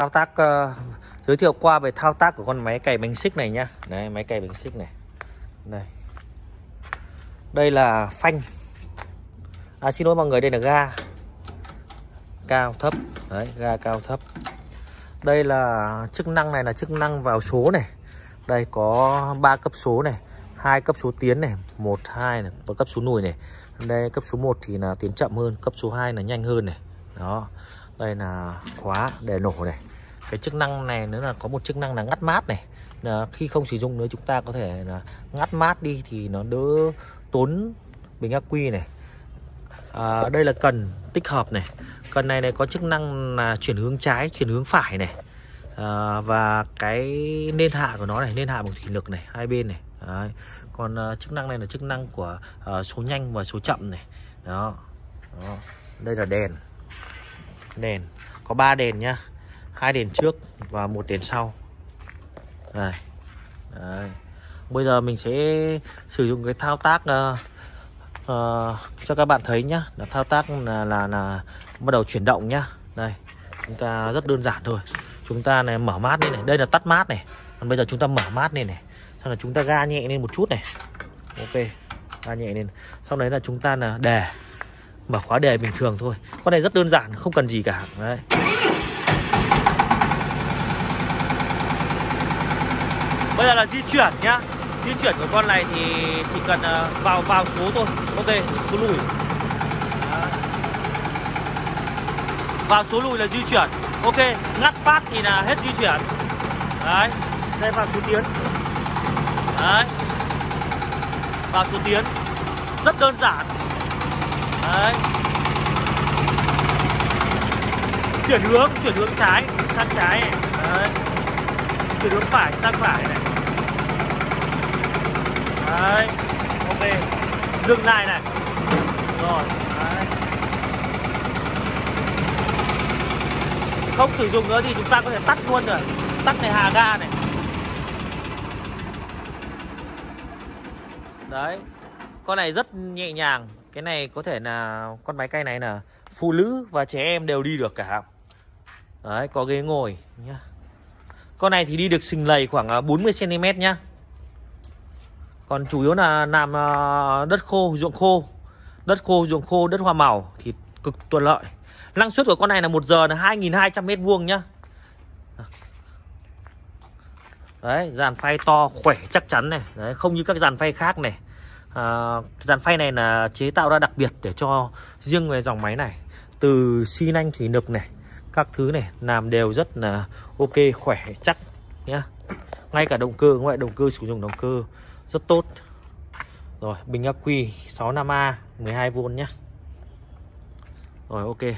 thao tác uh, giới thiệu qua về thao tác của con máy cày bánh xích này nhá. Đấy máy cày bánh xích này. Đây. Đây là phanh. À xin lỗi mọi người đây là ga. Cao thấp. Đấy ga cao thấp. Đây là chức năng này là chức năng vào số này. Đây có ba cấp số này hai cấp số tiến này một hai này và cấp số nùi này. Đây cấp số 1 thì là tiến chậm hơn cấp số 2 là nhanh hơn này. Đó đây là khóa để nổ này. Cái chức năng này nữa là có một chức năng là ngắt mát này. Là khi không sử dụng nữa chúng ta có thể là ngắt mát đi thì nó đỡ tốn bình ắc quy này. À, đây là cần tích hợp này. Cần này này có chức năng là chuyển hướng trái chuyển hướng phải này. À, và cái nên hạ của nó này nên hạ bằng thủy lực này hai bên này. Đấy. còn uh, chức năng này là chức năng của uh, số nhanh và số chậm này. Đó. đó. Đây là đèn đèn. Có 3 đèn nhá. Hai đèn trước và một đèn sau. Này. Đấy. bây giờ mình sẽ sử dụng cái thao tác uh, uh, cho các bạn thấy nhá. Là thao tác là, là là bắt đầu chuyển động nhá. Đây. Chúng ta rất đơn giản thôi. Chúng ta này mở mát lên này. Đây là tắt mát này. Còn bây giờ chúng ta mở mát lên này. Sau là chúng ta ga nhẹ lên một chút này. Ok. Ga nhẹ lên. Sau đấy là chúng ta là để mở khóa đề bình thường thôi. Con này rất đơn giản, không cần gì cả. Đấy. Bây giờ là di chuyển nhá. Di chuyển của con này thì chỉ cần ờ, vào vào số thôi. Ok, số lùi. Vào số lùi là di chuyển. Ok, ngắt phát thì là hết di chuyển. Đấy. Đây, vào số tiến. Đấy. Vào số tiến. Rất đơn giản đấy. Chuyển hướng chuyển hướng trái, sang trái này. đấy. Chuyển hướng phải sang phải này. Đấy. Ok. Dừng lại này. Rồi, đấy. không sử dụng nữa thì chúng ta có thể tắt luôn rồi. Tắt này, hà ga này. Đấy. Con này rất nhẹ nhàng cái này có thể là con máy cay này là phụ nữ và trẻ em đều đi được cả. Đấy, có ghế ngồi nhá. Con này thì đi được sình lầy khoảng à, 40 cm nhá. Còn chủ yếu là làm à, đất khô, ruộng khô. Đất khô, ruộng khô, đất hoa màu thì cực thuận lợi. Năng suất của con này là một giờ là 2.200 mét vuông nhá. Đấy, dàn phay to, khỏe chắc chắn này. Đấy, không như các dàn phay khác này à, dàn phay này là chế tạo ra đặc biệt để cho riêng về dòng máy này từ xi nanh thủy lực này các thứ này làm đều rất là ok khỏe chắc nhá. Ngay cả động cơ ngoại động cơ sử dụng động cơ rất tốt. Rồi bình ắc quy 65A 12V nhá. Rồi ok.